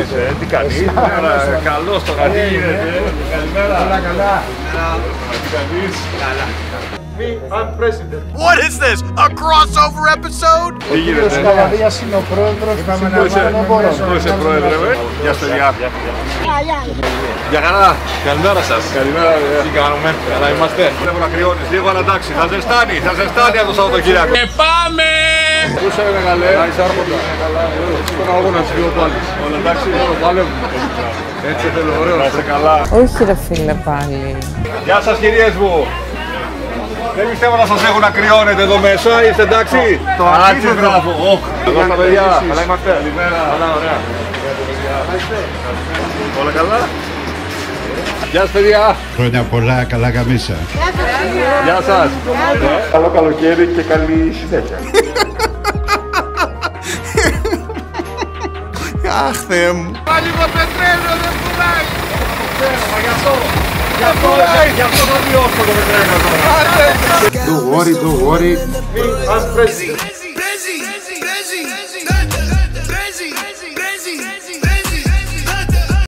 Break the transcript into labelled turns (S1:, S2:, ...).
S1: είσαι, τι κάνεις. Καλώς τώρα, τι γίνεται. Καλημέρα. Καλά, καλά. Τι κάνεις; Καλά.
S2: Me, I'm president.
S3: What is this? A crossover episode?
S1: Τι γίνεται.
S2: Καβαδίας είναι ο πρόεδρος του Συνταγματικού Μπορώ.
S1: Πού είσαι πρόεδρε, με. Γεια σας, παιδιά. Γεια χαρά. Καλημέρα σας. Καλημέρα, παιδιά. Τι κάνουμε; Καλά είμαστε. Βλέπω να κρυώνεις λίγο, αλλά εντάξει. Θα ζεστάνει, θα ζεστάνει από το Σαββατοκύριακο.
S3: Και πάμε!
S1: Πού είσαι μεγάλε. Να είσαι άρχοντα. Στον αγώνα της δύο πάλι. Όλα εντάξει. Παλεύουμε. Έτσι θέλω, ωραίο. Να είσαι καλά.
S4: Όχι ρε φίλε πάλι.
S1: Γεια σας κυρίες μου. Δεν πιστεύω να σας έχουν να κρυώνετε εδώ μέσα, είστε εντάξει; Το αντίθετο. Οχ, εδώ τα παιδιά. Καλά είμαστε. Καλημέρα. Καλά, ωραία. Όλα καλά; Γεια σας παιδιά.
S5: Χρόνια πολλά, καλά καμίσα.
S1: Γεια σας. Καλό καλοκαίρι και καλή συνέχεια.
S3: Αχ, Θεέ μου. Πάλι το πετρέλαιο δεν πουλάει.
S1: Γι' αυτό, γι' αυτό θα βιώσω το πετρέλαιο τώρα.
S2: Don't worry, don't worry.
S3: Me, I'm president.